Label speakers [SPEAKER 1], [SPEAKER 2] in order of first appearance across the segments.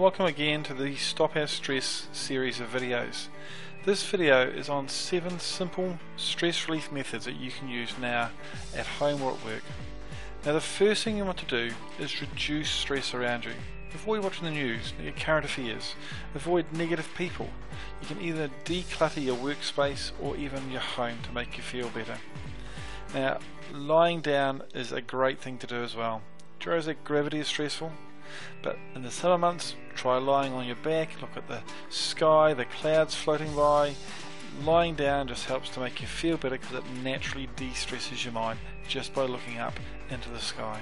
[SPEAKER 1] welcome again to the Stop Our Stress series of videos. This video is on 7 simple stress relief methods that you can use now at home or at work. Now the first thing you want to do is reduce stress around you. Avoid watching the news, your current affairs, avoid negative people. You can either declutter your workspace or even your home to make you feel better. Now lying down is a great thing to do as well. Do you realize that gravity is stressful? But in the summer months, try lying on your back, look at the sky, the clouds floating by. Lying down just helps to make you feel better because it naturally de-stresses your mind just by looking up into the sky.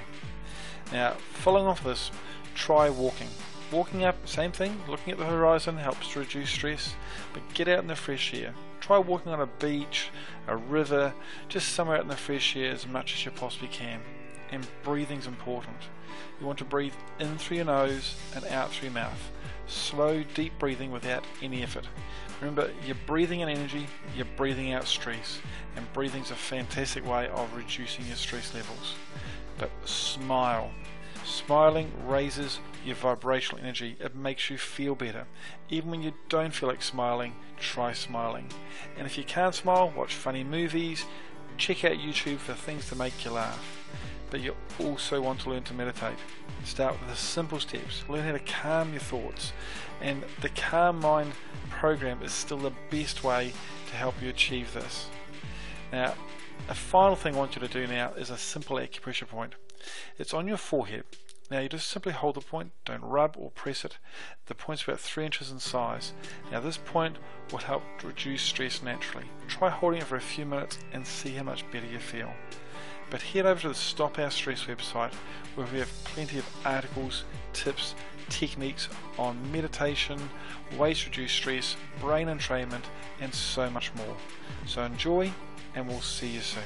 [SPEAKER 1] Now, following off this, try walking. Walking up, same thing, looking at the horizon helps to reduce stress, but get out in the fresh air. Try walking on a beach, a river, just somewhere out in the fresh air as much as you possibly can. And breathing's important. You want to breathe in through your nose and out through your mouth. Slow, deep breathing without any effort. Remember, you're breathing in energy, you're breathing out stress, and breathing's a fantastic way of reducing your stress levels. But smile. Smiling raises your vibrational energy. It makes you feel better. Even when you don't feel like smiling, try smiling. And if you can't smile, watch funny movies, check out YouTube for things to make you laugh but you also want to learn to meditate. Start with the simple steps. Learn how to calm your thoughts. And the Calm Mind program is still the best way to help you achieve this. Now, a final thing I want you to do now is a simple acupressure point. It's on your forehead. Now you just simply hold the point, don't rub or press it. The point's about 3 inches in size. Now this point will help reduce stress naturally. Try holding it for a few minutes and see how much better you feel but head over to the Stop Our Stress website where we have plenty of articles, tips, techniques on meditation, ways to reduce stress, brain entrainment, and so much more. So enjoy, and we'll see you soon.